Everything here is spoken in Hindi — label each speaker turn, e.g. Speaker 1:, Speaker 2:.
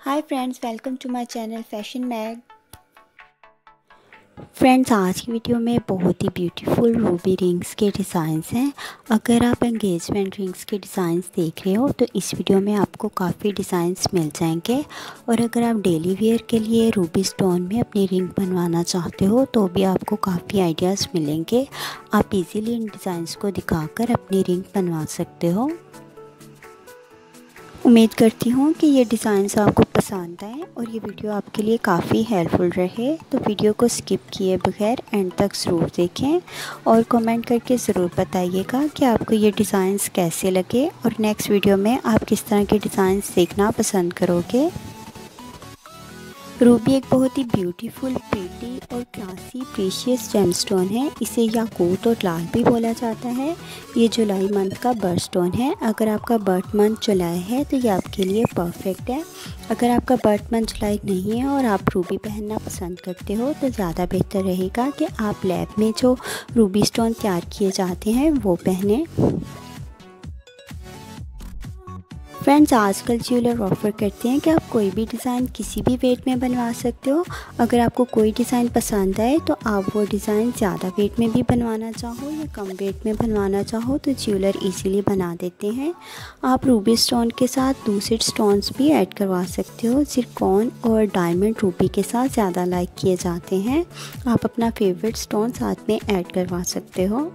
Speaker 1: Hi friends welcome to my channel fashion mag friends आज की वीडियो में बहुत ही ब्यूटीफुल रूबी रिंग्स के डिज़ाइंस हैं। अगर आप एंगेजमेंट रिंग्स के डिज़ाइंस देख रहे हो तो इस वीडियो में आपको काफ़ी डिज़ाइंस मिल जाएँगे। और अगर आप डेली वेयर के लिए रूबी स्टोन में अपनी रिंग बनवाना चाहते हो तो भी आपको काफ़ी आइडियाज़ मिलेंगे। आप इजीली इन डिज़ाइंस को दिखाकर अपनी रिंग बनवा सकते हो। उम्मीद करती हूँ कि ये डिज़ाइंस आपको पसंद आए और ये वीडियो आपके लिए काफ़ी हेल्पफुल रहे। तो वीडियो को स्किप किए बगैर एंड तक ज़रूर देखें और कमेंट करके ज़रूर बताइएगा कि आपको ये डिज़ाइंस कैसे लगे और नेक्स्ट वीडियो में आप किस तरह के डिज़ाइंस देखना पसंद करोगे। रूबी एक बहुत ही ब्यूटीफुल प्रीटी और प्रीशियस जेमस्टोन है। इसे याकूत और लाल भी बोला जाता है। ये जुलाई मंथ का बर्थ स्टोन है। अगर आपका बर्थ मंथ जुलाई है तो ये आपके लिए परफेक्ट है। अगर आपका बर्थ मंथ जुलाई नहीं है और आप रूबी पहनना पसंद करते हो तो ज़्यादा बेहतर रहेगा कि आप लैब में जो रूबी स्टोन तैयार किए जाते हैं, वो पहने। फ्रेंड्स आजकल ज्वेलर ऑफ़र करते हैं कि आप कोई भी डिज़ाइन किसी भी वेट में बनवा सकते हो। अगर आपको कोई डिज़ाइन पसंद आए तो आप वो डिज़ाइन ज़्यादा वेट में भी बनवाना चाहो या कम वेट में बनवाना चाहो तो ज्वेलर इजीली बना देते हैं। आप रूबी स्टोन के साथ दूसरे स्टोन्स भी ऐड करवा सकते हो। सिरकॉन और डायमंड रूबी के साथ ज़्यादा लाइक किए जाते हैं। आप अपना फेवरेट स्टोन साथ में ऐड करवा सकते हो।